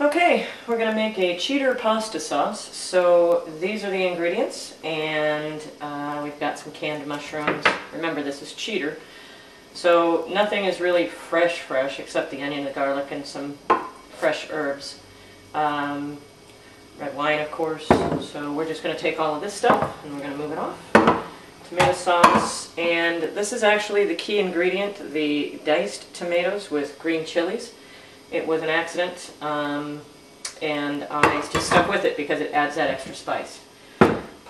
Okay, we're going to make a cheater pasta sauce. So these are the ingredients, and uh, we've got some canned mushrooms. Remember, this is cheater. So nothing is really fresh fresh, except the onion, the garlic, and some fresh herbs. Um, red wine, of course. So we're just going to take all of this stuff, and we're going to move it off. Tomato sauce, and this is actually the key ingredient, the diced tomatoes with green chilies. It was an accident, um, and I just stuck with it because it adds that extra spice.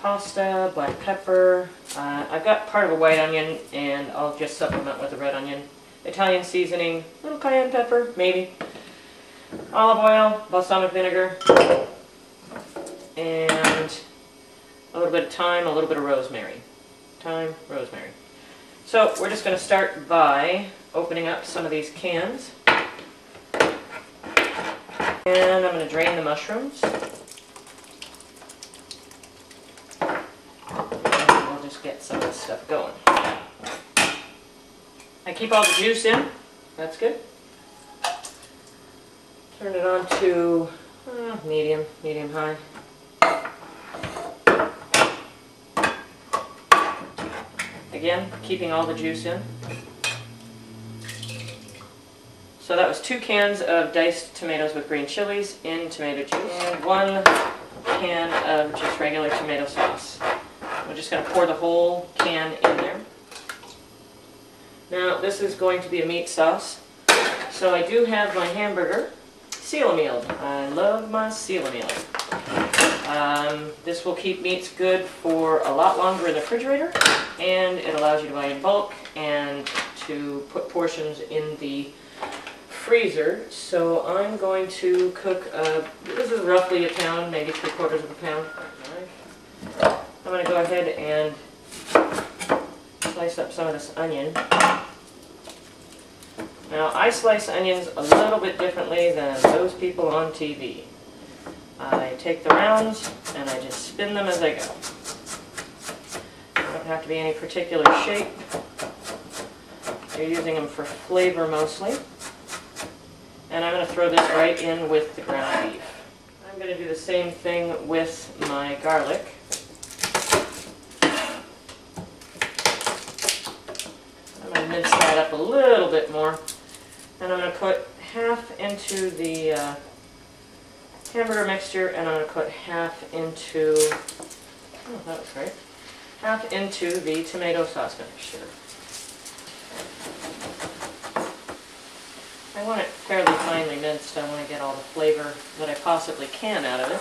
Pasta, black pepper, uh, I've got part of a white onion, and I'll just supplement with a red onion. Italian seasoning, little cayenne pepper, maybe. Olive oil, balsamic vinegar, and a little bit of thyme, a little bit of rosemary. Thyme, rosemary. So we're just going to start by opening up some of these cans. And I'm going to drain the mushrooms. And we'll just get some of this stuff going. I keep all the juice in. That's good. Turn it on to uh, medium, medium high. Again, keeping all the juice in. So that was two cans of diced tomatoes with green chilies in tomato juice and one can of just regular tomato sauce. We're just going to pour the whole can in there. Now this is going to be a meat sauce. So I do have my hamburger seal meal. I love my seal meal. Um, this will keep meats good for a lot longer in the refrigerator and it allows you to buy in bulk and to put portions in the freezer, so I'm going to cook, uh, this is roughly a pound, maybe three quarters of a pound. I'm going to go ahead and slice up some of this onion. Now, I slice onions a little bit differently than those people on TV. I take the rounds and I just spin them as I go. They don't have to be any particular shape. You're using them for flavor mostly. And I'm going to throw this right in with the ground beef. I'm going to do the same thing with my garlic. I'm going to mince that up a little bit more. And I'm going to put half into the uh, hamburger mixture, and I'm going to put half into, oh, that was right, half into the tomato sauce mixture. I want it fairly finely minced. I want to get all the flavor that I possibly can out of it.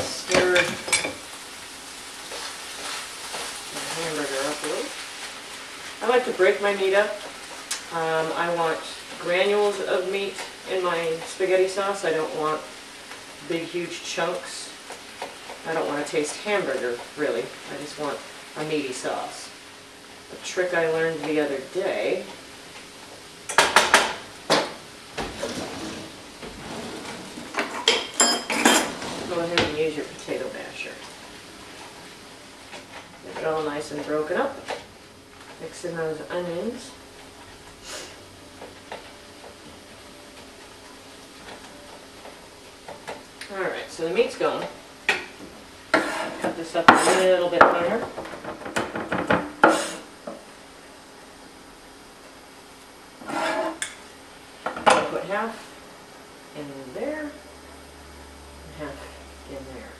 stir. I like to break my meat up. Um, I want granules of meat in my spaghetti sauce. I don't want big, huge chunks. I don't want to taste hamburger, really. I just want a meaty sauce. A trick I learned the other day go ahead and use your potato masher. Get it all nice and broken up. Mix in those onions. Alright, so the meat's going this up a little bit finer. Put half in there and half in there.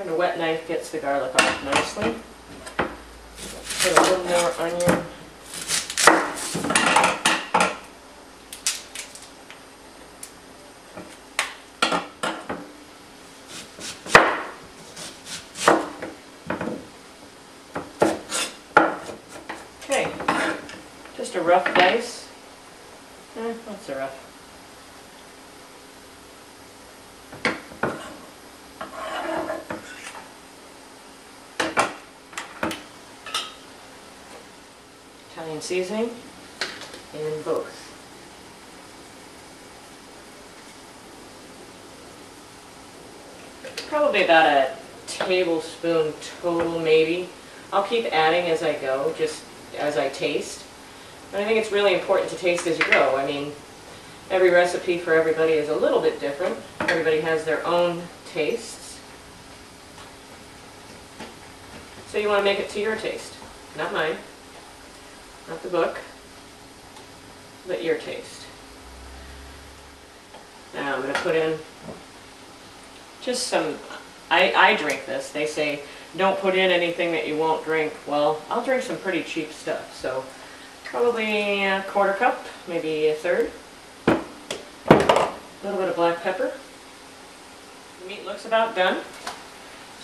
And a wet knife gets the garlic off nicely. Put a little more onion Just a rough dice. Eh, that's rough. Italian seasoning in both. Probably about a tablespoon total maybe. I'll keep adding as I go, just as I taste. But I think it's really important to taste as you go. I mean, every recipe for everybody is a little bit different. Everybody has their own tastes. So you want to make it to your taste, not mine, not the book, but your taste. Now I'm going to put in just some, I, I drink this. They say don't put in anything that you won't drink. Well, I'll drink some pretty cheap stuff, so probably a quarter cup, maybe a third. A little bit of black pepper. The meat looks about done.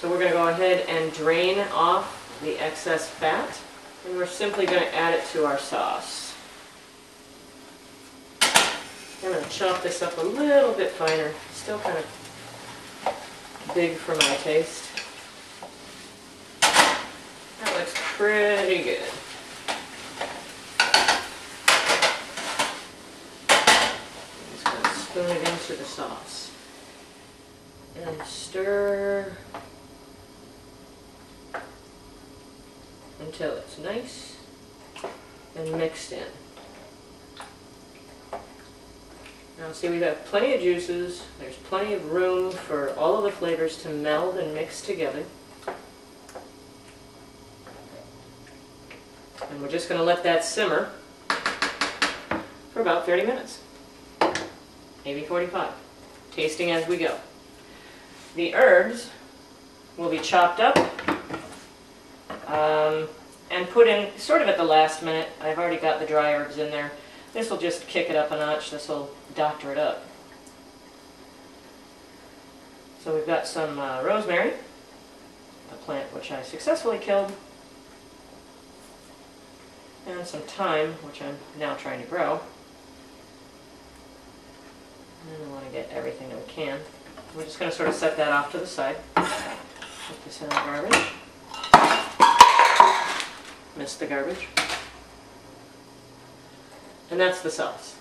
So we're going to go ahead and drain off the excess fat. And we're simply going to add it to our sauce. I'm going to chop this up a little bit finer. Still kind of big for my taste. That looks pretty good. Just going to into the sauce. And stir until it's nice and mixed in. Now see we have plenty of juices, there's plenty of room for all of the flavors to meld and mix together. And we're just going to let that simmer for about 30 minutes, maybe 45, tasting as we go. The herbs will be chopped up um, and put in sort of at the last minute. I've already got the dry herbs in there. This will just kick it up a notch. This will doctor it up. So we've got some uh, rosemary, a plant which I successfully killed, and some thyme, which I'm now trying to grow. And we want to get everything that we can. We're just going to sort of set that off to the side. Put this in the garbage. Missed the garbage. And that's the sauce.